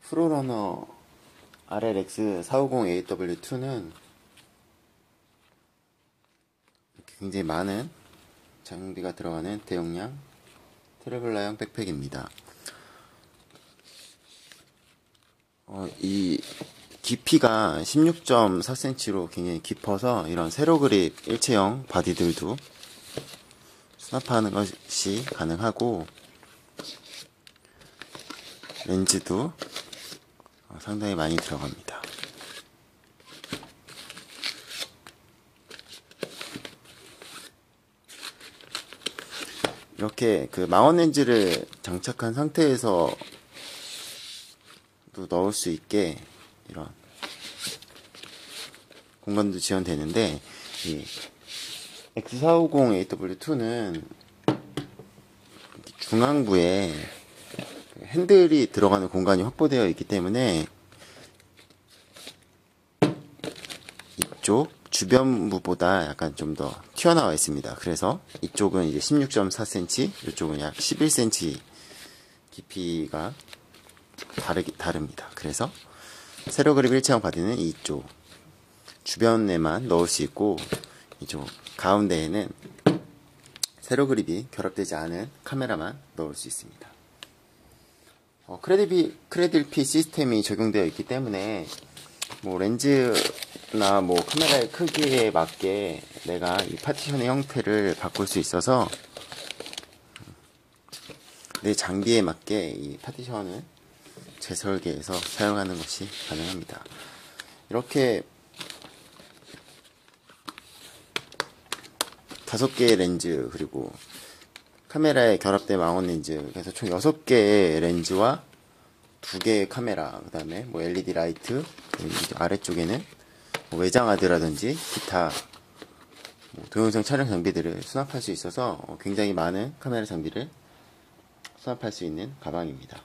프로러너 RLX 450AW2는 굉장히 많은 장비가 들어가는 대용량 트래블러형 백팩입니다. 어, 이 깊이가 16.4cm로 굉장히 깊어서 이런 세로 그립 일체형 바디들도 수납하는 것이 가능하고 렌즈도 어, 상당히 많이 들어갑니다. 이렇게 그 망원 렌즈를 장착한 상태에서 또 넣을 수 있게 이런 공간도 지원되는데 이 X450AW2는 중앙부에 그 핸들이 들어가는 공간이 확보되어 있기 때문에 이쪽 주변부보다 약간 좀 더 튀어나와 있습니다. 그래서 이쪽은 이제 16.4cm, 이쪽은 약 11cm 깊이가 다르기, 다릅니다. 그래서 세로 그립 일체형 바디는 이쪽 주변에만 넣을 수 있고 이쪽 가운데에는 세로 그립이 결합되지 않은 카메라만 넣을 수 있습니다. 어, 크레디비, 크레딜피 시스템이 적용되어 있기 때문에 뭐 렌즈나 뭐 카메라의 크기에 맞게 내가 이 파티션의 형태를 바꿀 수 있어서 내 장비에 맞게 이 파티션을 재설계해서 사용하는 것이 가능합니다. 이렇게 다섯 개의 렌즈 그리고 카메라에 결합된 망원 렌즈 그래서 총 여섯 개의 렌즈와 두 개의 카메라 그 다음에 뭐 LED 라이트 아래쪽에는 뭐 외장하드라든지 기타 뭐 동영상 촬영 장비들을 수납할 수 있어서 굉장히 많은 카메라 장비를 수납할 수 있는 가방입니다.